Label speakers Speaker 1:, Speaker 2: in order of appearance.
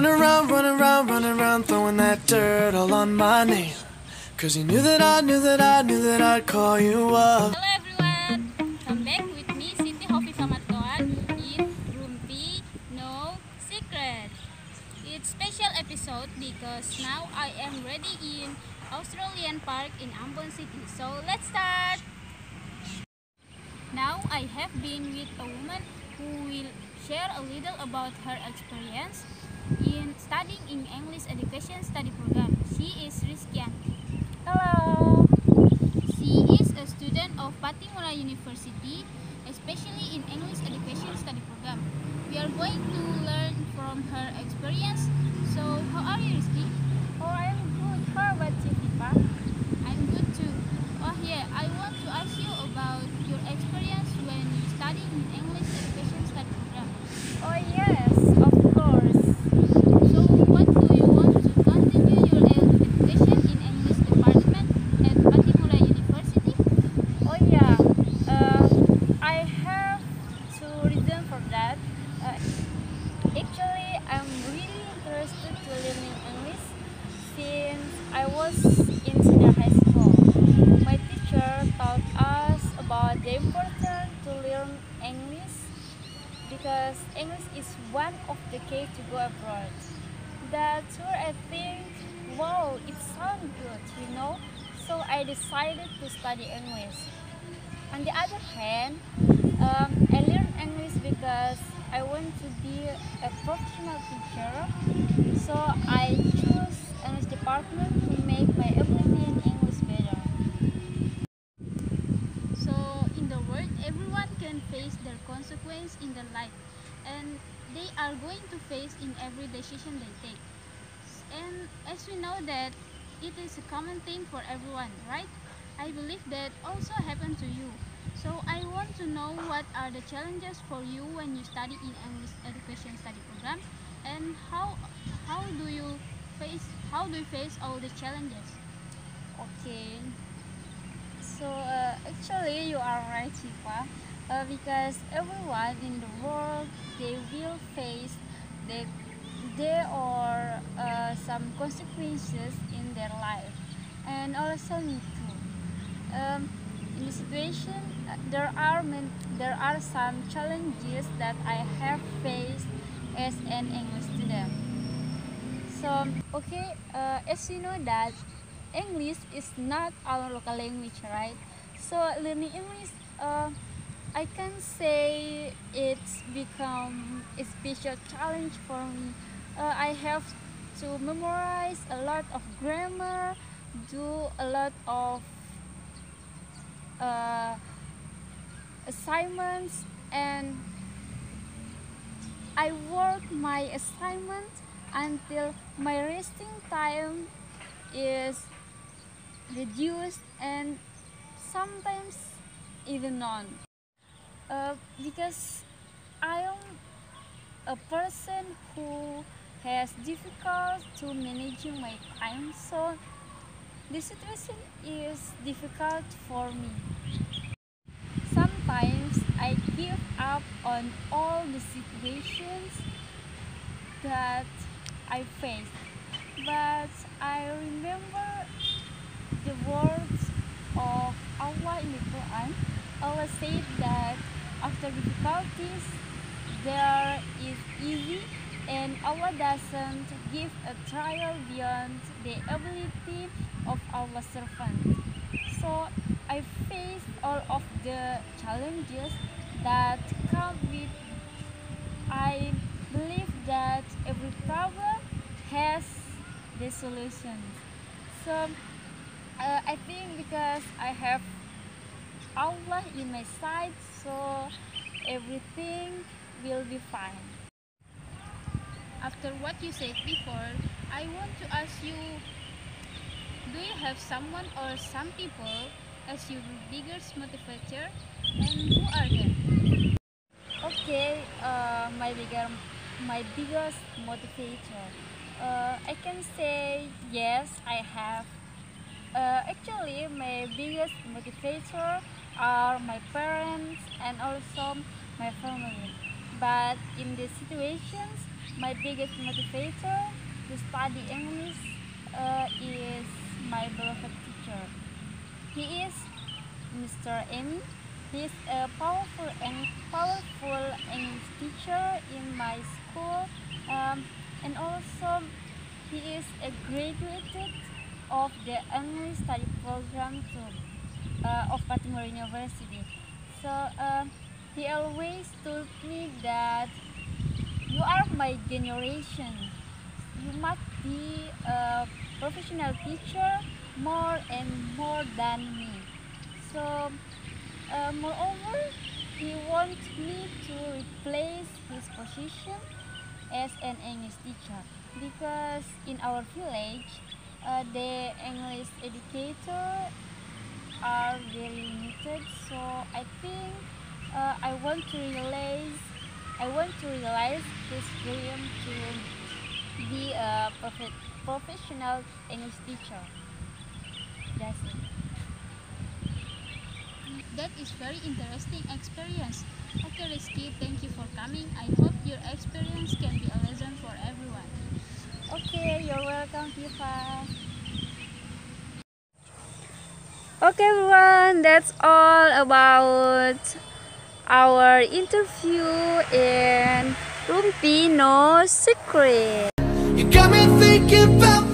Speaker 1: Run around, run around, run around, throwing that dirt all on my name. Cause you knew that I knew that I knew that I'd call you up.
Speaker 2: Hello everyone! Come back with me, Siti Hofi Famartoan in Rumpi, No Secret. It's special episode because now I am ready in Australian Park in Ambon City. So let's start! Now I have been with a woman who will share a little about her experience in studying in English Education Study Program. She is Rizki Yanti.
Speaker 3: Hello.
Speaker 2: She is a student of Pattimura University, especially in English Education Study Program. We are going to learn from her experience. So, how are you, Rizki?
Speaker 3: Oh, I'm good. How about you, Tifa?
Speaker 2: I'm good too. Oh yeah, I want to ask you about your experience when you study in English Education Study Program.
Speaker 3: Oh, yes, of course.
Speaker 2: So, what do you want to continue your education in English department at Pattimura University?
Speaker 3: Oh, yeah. Uh, I have two reasons for that. Uh, actually, I'm really interested to learning English since I was in senior high school. My teacher taught us about the importance to learn English because English is one of the keys to go abroad. That's tour, I think, wow, it sounds good, you know. So I decided to study English. On the other hand, um, I learned English because I want to be a professional teacher. So I choose English department to make my ability in English better.
Speaker 2: So, in the world, everyone can face their consequence in their life, and they are going to face in every decision they take. And as we know that it is a common thing for everyone, right? I believe that also happened to you. So I want to know what are the challenges for you when you study in English education study program, and how how do you face how do you face all the challenges?
Speaker 3: Okay. So uh, actually, you are right, Shiva. Uh, because everyone in the world they will face that there are uh, some consequences in their life, and also me too. Um, in the situation, uh, there are there are some challenges that I have faced as an English student. So okay, uh, as you know that English is not our local language, right? So learning English, uh, I can say it's become a special challenge for me. Uh, I have to memorize a lot of grammar, do a lot of uh, assignments, and I work my assignment until my resting time is reduced and sometimes even none. Uh, because I am a person who has difficult to managing my time, so the situation is difficult for me. Sometimes I give up on all the situations that I face, but I remember the words of Allah in the Quran. Allah said that after difficulties there is easy and Allah doesn't give a trial beyond the ability of our servant. So I faced all of the challenges that come with I believe that every problem has the solution. So uh, I think because I have Allah in my side, so everything will be fine.
Speaker 2: After what you said before, I want to ask you do you have someone or some people as your biggest motivator and who are they?
Speaker 3: Okay, uh, my bigger, my biggest motivator. Uh, I can say yes, I have. Actually, my biggest motivator are my parents and also my family. But in the situations, my biggest motivator to study English uh, is my beloved teacher. He is Mr. Amy. He is a powerful and powerful English teacher in my school, um, and also he is a graduate of the English study program to, uh, of Pattimura University. So uh, he always told me that you are my generation. You must be a professional teacher more and more than me. So, uh, moreover, he wants me to replace his position as an English teacher because in our village, uh, the English educator are very limited. So I think uh, I want to realize I want to realize this dream to be a prof- professional English teacher. That's it.
Speaker 2: That is very interesting experience. Okay, thank you for coming. I hope your experience can be a lesson for everyone.
Speaker 3: Okay, you're welcome, Tifa. Okay, everyone, that's all about our interview in Rumpi No Secret.
Speaker 1: You got me thinking about